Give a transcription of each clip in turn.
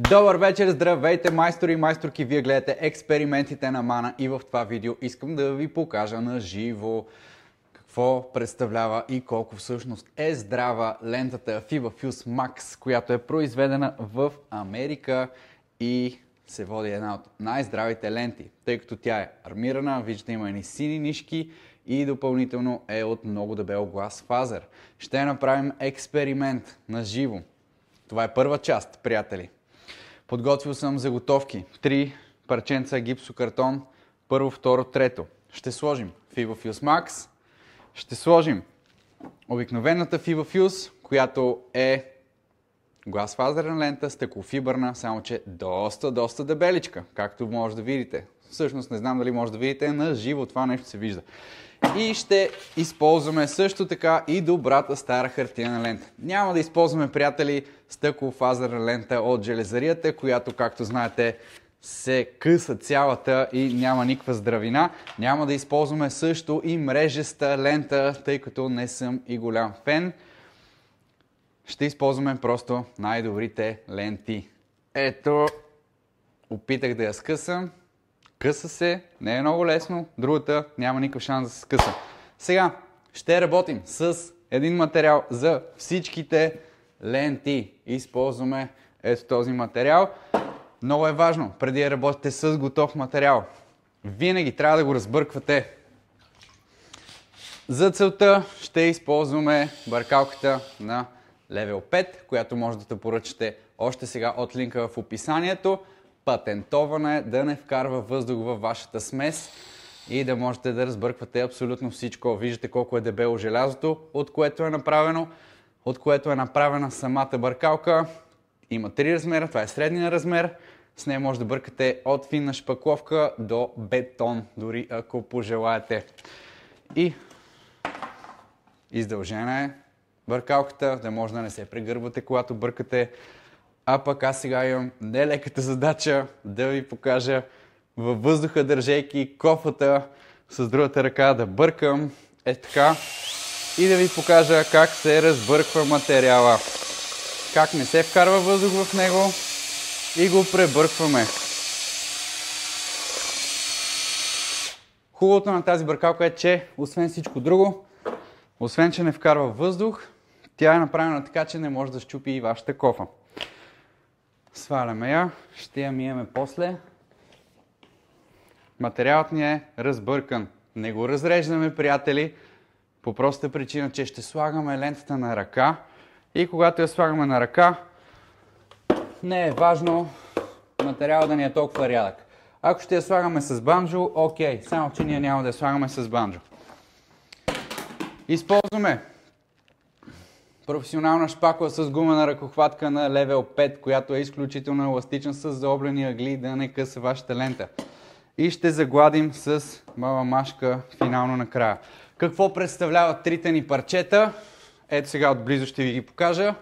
Добър вечер, здравейте майстори и майсторки! Вие гледате експериментите на Мана и в това видео искам да ви покажа на живо какво представлява и колко всъщност е здрава лентата FIBA Fuse Max, която е произведена в Америка и се води една от най-здравите ленти, тъй като тя е армирана, виждате има едни сини нишки и допълнително е от много дебел глас фазер. Ще направим експеримент на живо. Това е първа част, приятели. Подготвил съм заготовки. Три парченца гипсокартон. Първо, второ, трето. Ще сложим FiboFuse Max. Ще сложим обикновената FiboFuse, която е гласфазерна лента, стъклофибърна, само че доста, доста дебеличка, както може да видите. Всъщност не знам дали може да видите, на живо това нещо се вижда. И ще използваме също така и добрата стара хартияна лента. Няма да използваме, приятели, стъклофазерна лента от железарията, която, както знаете, се къса цялата и няма никаква здравина. Няма да използваме също и мрежеста лента, тъй като не съм и голям фен. Ще използваме просто най-добрите ленти. Ето, опитах да я скъсам. Къса се, не е много лесно, другата няма никакъв шанс да се скъса. Сега ще работим с един материал за всичките ленти. Използваме ето този материал. Много е важно, преди да работите с готов материал, винаги трябва да го разбърквате. За целта ще използваме бъркалката на Level 5, която може да поръчате още сега от линка в описанието. Патентована е да не вкарва въздух във вашата смес и да можете да разбърквате абсолютно всичко. Виждате колко е дебело желязото, от което е направено, от което е направена самата бъркалка. Има три размера, това е средния размер. С нея може да бъркате от финна шпакловка до бетон, дори ако пожелаете. И издължена е бъркалката, да може да не се прегърбвате, когато бъркате. А пък аз сега имам нелеката задача да ви покажа във въздуха, държейки кофата с другата ръка да бъркам е така и да ви покажа как се разбърква материала. Как не се вкарва въздух в него и го пребъркваме. Хубавото на тази бъркалка е, че освен всичко друго, освен, че не вкарва въздух, тя е направена така, че не може да щупи и вашата кофа. Сваляме я, ще я миеме после. Материалът ни е разбъркан. Не го разреждаме, приятели, по проста причина, че ще слагаме лентата на ръка и когато я слагаме на ръка, не е важно материалът да ни е толкова рядък. Ако ще я слагаме с банджо, окей, само че ние няма да я слагаме с банджо. Използваме професионална шпакла с гумена ръкохватка на Level 5, която е изключително еластична с заоблени ъгли да не къса вашата лента. И ще загладим с мала машка финално накрая. Какво представляват трите ни парчета? Ето сега отблизо ще ви ги покажа.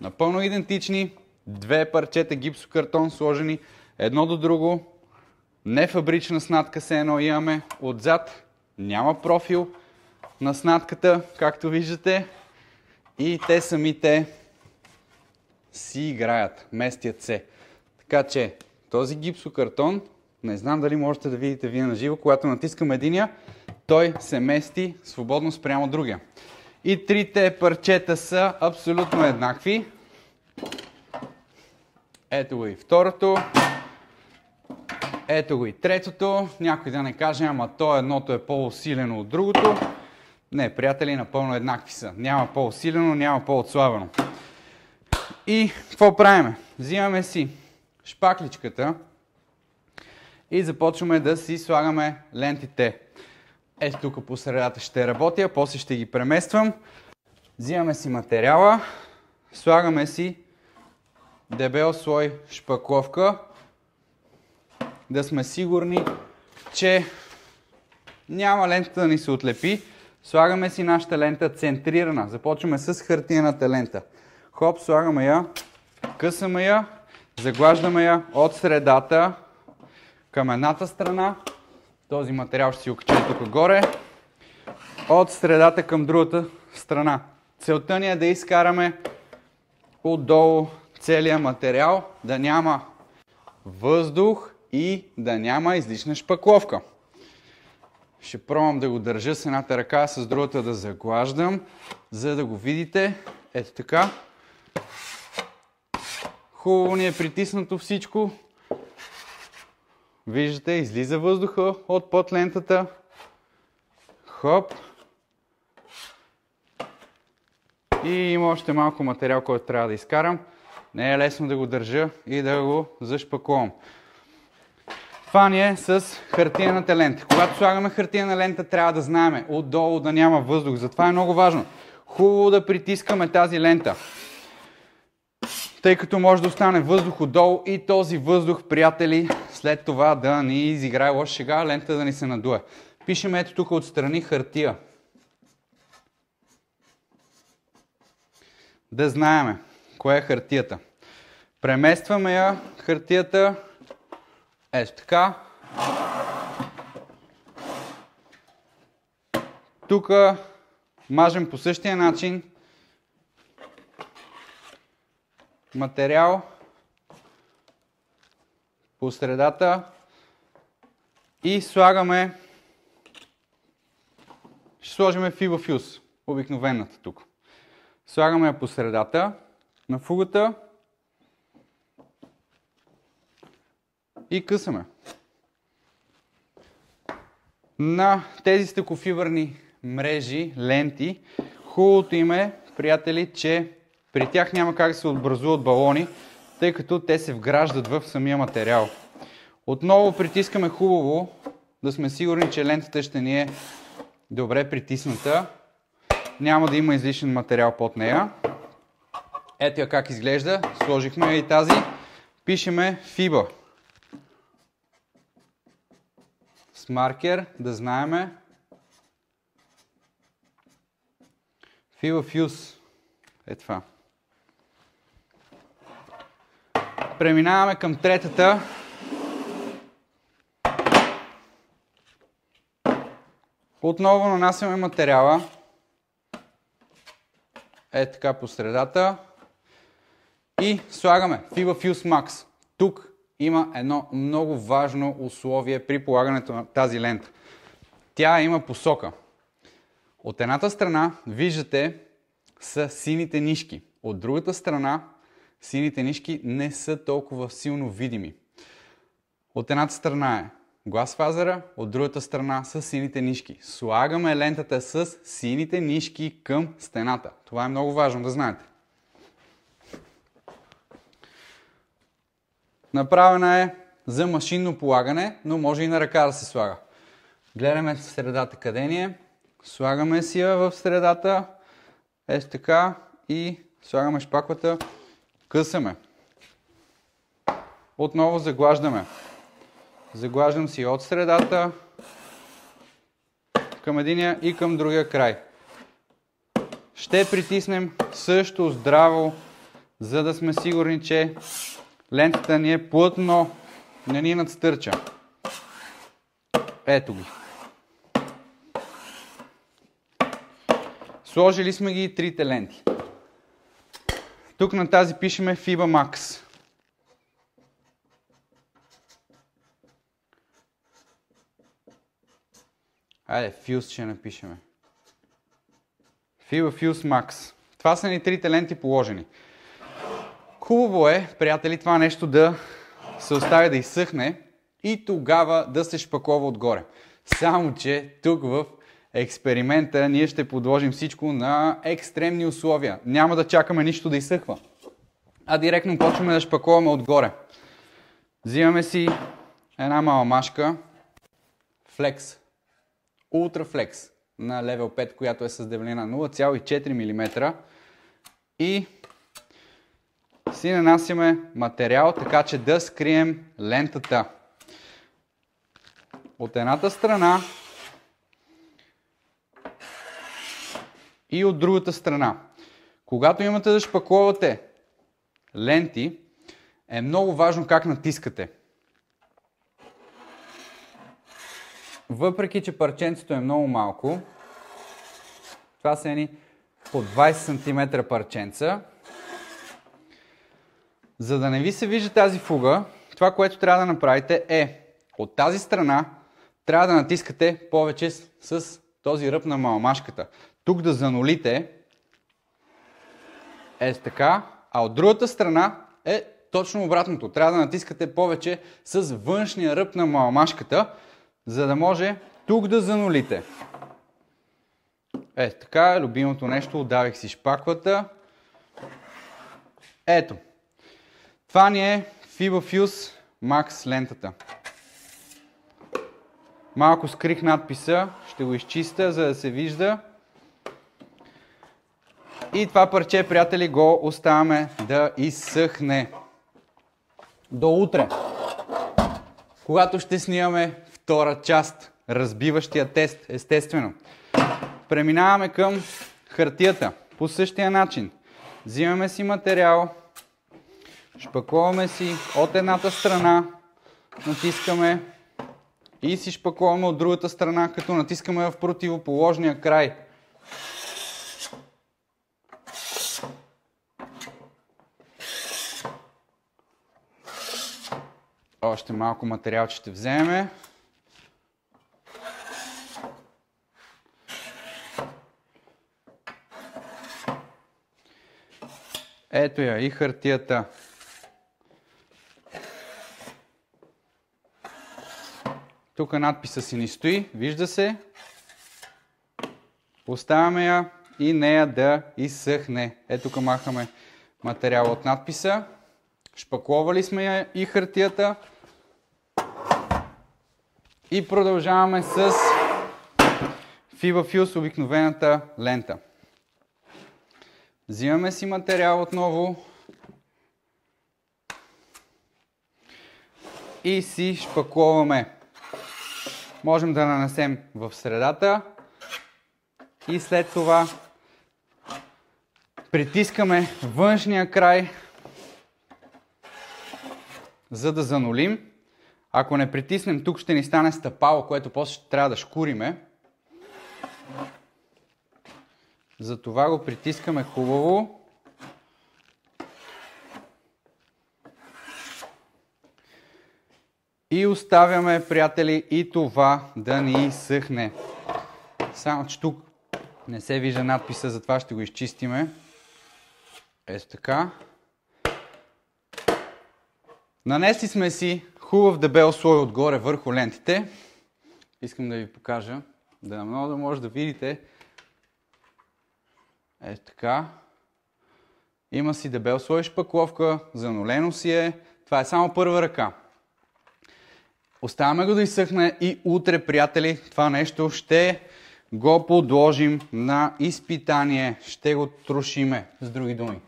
Напълно идентични. Две парчета гипсокартон сложени едно до друго. Не фабрична снатка се едно имаме. Отзад няма профил на снатката, както виждате. И те самите си играят, местят се. Така че този гипсокартон, не знам дали можете да видите вие на живо, когато натискам единия, той се мести свободно спрямо другия. И трите парчета са абсолютно еднакви. Ето го и второто. Ето го и третото. Някой да не каже, ама то едното е по-усилено от другото. Не, приятели, напълно еднакви са. Няма по-усилено, няма по-отслабено. И какво правиме? Взимаме си шпакличката и започваме да си слагаме лентите. Ето тук по средата ще работя, после ще ги премествам. Взимаме си материала, слагаме си дебел слой шпакловка, да сме сигурни, че няма лентата да ни се отлепи. Слагаме си нашата лента центрирана. Започваме с хартиената лента. Хоп, слагаме я, късаме я, заглаждаме я от средата към едната страна. Този материал ще си окачи тук горе. От средата към другата страна. Целта ни е да изкараме отдолу целият материал да няма въздух и да няма излишна шпакловка. Ще пробвам да го държа с едната ръка, с другата да заглаждам, за да го видите. Ето така. Хубаво ни е притиснато всичко. Виждате, излиза въздуха от под лентата. Хоп. И има още малко материал, който трябва да изкарам. Не е лесно да го държа и да го зашпакувам. Това е с хартияната лента. Когато слагаме хартияна лента, трябва да знаем отдолу да няма въздух. Затова е много важно. Хубаво да притискаме тази лента. Тъй като може да остане въздух отдолу и този въздух, приятели, след това да ни изиграе лош шега, лента да ни се надуе. Пишем ето тук отстрани хартия. Да знаеме кое е хартията. Преместваме я хартията ето така. Тук мажем по същия начин материал по средата и слагаме ще сложим фибофюз, обикновената тук. Слагаме я по средата на фугата и късаме. На тези стъкофибърни мрежи, ленти, хубавото им е, приятели, че при тях няма как да се образуват балони, тъй като те се вграждат в самия материал. Отново притискаме хубаво, да сме сигурни, че лентата ще ни е добре притисната. Няма да има излишен материал под нея. Ето я как изглежда. Сложихме и тази. Пишеме фиба. Маркер да знаеме Feel of use е това. Преминаваме към третата. Отново нанасяме материала. Е така по средата. И слагаме Feel Fuse Max. Тук има едно много важно условие при полагането на тази лента. Тя има посока. От едната страна виждате са сините нишки. От другата страна сините нишки не са толкова силно видими. От едната страна е глас фазера, от другата страна са сините нишки. Слагаме лентата с сините нишки към стената. Това е много важно да знаете. Направена е за машинно полагане, но може и на ръка да се слага. Гледаме средата къде ни е. Слагаме си я в средата. Е така. И слагаме шпаквата. Късаме. Отново заглаждаме. Заглаждам си от средата към единия и към другия край. Ще притиснем също здраво, за да сме сигурни, че лентата ни е плътно, не ни надстърча. Ето ги. Сложили сме ги и трите ленти. Тук на тази пишеме FIBA Max. Айде, Fuse ще напишеме. FIBA Fuse Max. Това са ни трите ленти положени. Хубаво е, приятели, това нещо да се оставя да изсъхне и тогава да се шпакова отгоре. Само, че тук в експеримента ние ще подложим всичко на екстремни условия. Няма да чакаме нищо да изсъхва, а директно почваме да шпаковаме отгоре. Взимаме си една мала машка, Flex, Ultra Flex на Level 5, която е с дебелина 0,4 мм и си нанасяме материал, така че да скрием лентата. От едната страна и от другата страна. Когато имате да шпакловате ленти, е много важно как натискате. Въпреки, че парченцето е много малко, това са едни по 20 см парченца, За да не ви се вижда тази фуга, това, което трябва да направите е от тази страна трябва да натискате повече с, с този ръб на маламашката. Тук да занулите е така, а от другата страна е точно обратното. Трябва да натискате повече с външния ръб на маламашката, за да може тук да занулите. Е, така е любимото нещо. Отдавих си шпаквата. Ето. Това ни е FiberFuse Max лентата. Малко скрих надписа, ще го изчиста, за да се вижда. И това парче, приятели, го оставяме да изсъхне до утре, когато ще снимаме втора част, разбиващия тест, естествено. Преминаваме към хартията по същия начин. Взимаме си материал, шпакловаме си от едната страна, натискаме и си шпакловаме от другата страна, като натискаме в противоположния край. Още малко материал ще вземем. Ето я и хартията. Тук надписа си ни стои, вижда се. Поставяме я и нея да изсъхне. Ето тук махаме материал от надписа. Шпакловали сме я и хартията. И продължаваме с FiberFuse обикновената лента. Взимаме си материал отново и си шпакловаме. Можем да нанесем в средата и след това притискаме външния край, за да занулим. Ако не притиснем, тук ще ни стане стъпало, което после ще трябва да шкуриме. Затова го притискаме хубаво. И оставяме, приятели, и това да ни изсъхне. Само, че тук не се вижда надписа, затова ще го изчистиме. Ето така. Нанесли сме си хубав дебел слой отгоре върху лентите. Искам да ви покажа, да много да може да видите ето така. Има си дебел слой шпакловка, занулено си е. Това е само първа ръка. Оставяме го да изсъхне и утре, приятели, това нещо ще го подложим на изпитание. Ще го трошиме, с други думи.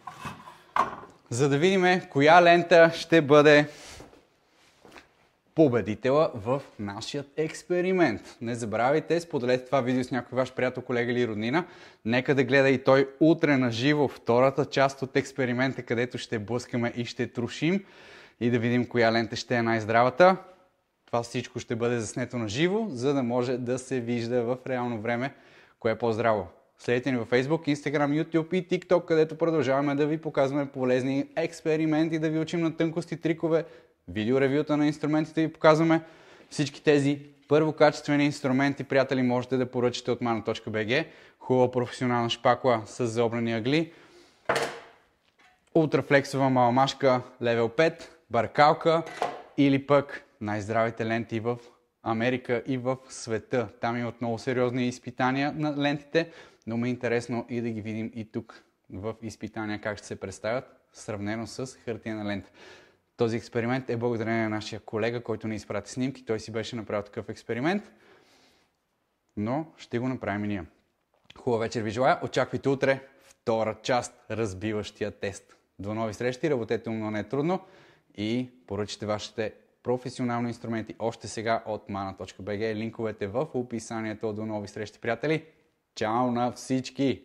За да видим коя лента ще бъде победителя в нашия експеримент. Не забравяйте, споделете това видео с някой ваш приятел, колега или роднина. Нека да гледа и той утре на живо втората част от експеримента, където ще блъскаме и ще трушим и да видим коя лента ще е най-здравата. Това всичко ще бъде заснето на живо, за да може да се вижда в реално време кое е по-здраво. Следете ни във Facebook, Instagram, YouTube и TikTok, където продължаваме да ви показваме полезни експерименти, да ви учим на тънкости, трикове, видеоревюта на инструментите ви показваме. Всички тези първокачествени инструменти, приятели, можете да поръчате от mana.bg. Хубава професионална шпакла с заобрани ъгли. Ултрафлексова маламашка Level 5, баркалка или пък най-здравите ленти в Америка и в света. Там имат много сериозни изпитания на лентите, но ме е интересно и да ги видим и тук в изпитания как ще се представят, сравнено с хартия на лента. Този експеримент е благодарение на нашия колега, който ни изпрати снимки. Той си беше направил такъв експеримент, но ще го направим и ние. Хубава вечер ви желая. Очаквайте утре втора част, разбиващия тест. До нови срещи, работете умно, не е трудно и поръчате вашите професионални инструменти още сега от mana.bg. Линковете в описанието. До нови срещи, приятели! Чао на всички!